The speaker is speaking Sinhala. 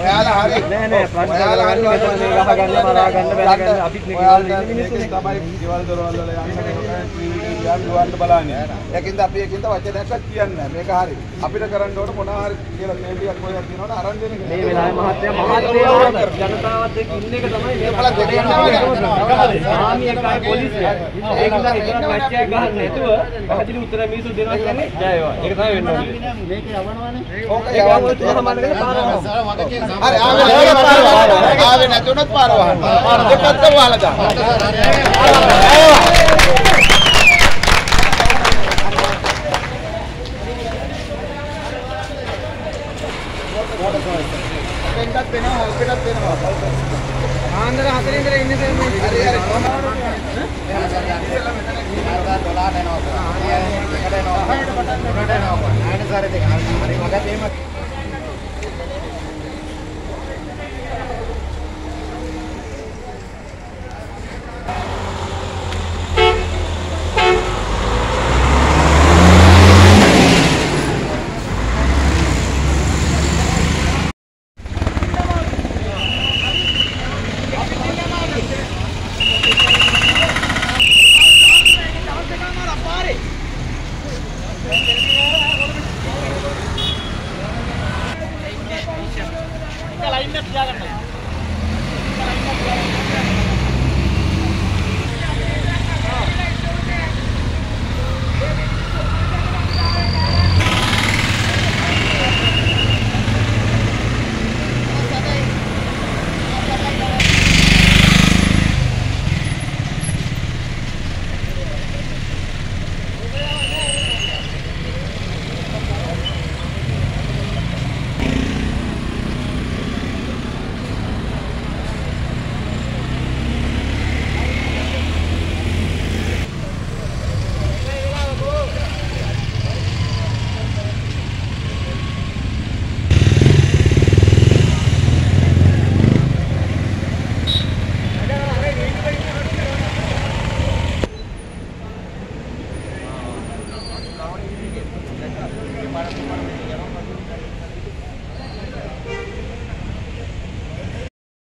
ඔයාලා හරි නෑ නෑ ප්‍රශ්න ඔයාලා හරි මෙතන මේ ගහ ගන්න මරා ගන්න බැල ගන්න අපිත් මේ ගෙවල් ඉන්න. මිනිස්සුනේ තමයි ගෙවල් දොරවල් වල යන්න. යන්න බලන්නේ. ඒකින්ද අපි ඒකින්ද වචනයක්වත් කියන්නේ නැහැ. මේක හරි. අපිට කරන්න ඕන මොනවා හරි කියලා මේ ටිකක් කොහෙද කියනවනේ අරන් දෙන එක. මේ වෙලාවේ මහත්තයා මහත්තයා ජනතාවත් එක්ක ඉන්න එක තමයි මේ බලන්න දෙකේ නෑ. ආමිය එකයි පොලිසිය. ඒක නිසා එකක් මැච්චයක් ගහන්න නැතුව පැහැදිලි උත්තර මිනිස්සු දෙනවා කියන්නේ ජය වේවා ඒක තමයි වෙන්න. ඕනේ. මේක යවනවනේ. ඕක යවන්න යවුවොත් එහෙම මනකට පාර යනවා හරි ආවේ ආවේ නැති උනොත් පාර වහන්න දෙපැත්තම වහලා දාන්න. පෙන්ටත් වෙනවා හොල්කටත් වෙනවා ආන්දර හතරේ ඉඳලා ඉන්නේ දැන් මේ හරි හරි කොහොමද ఐదు జాగ్రత్త ఐదు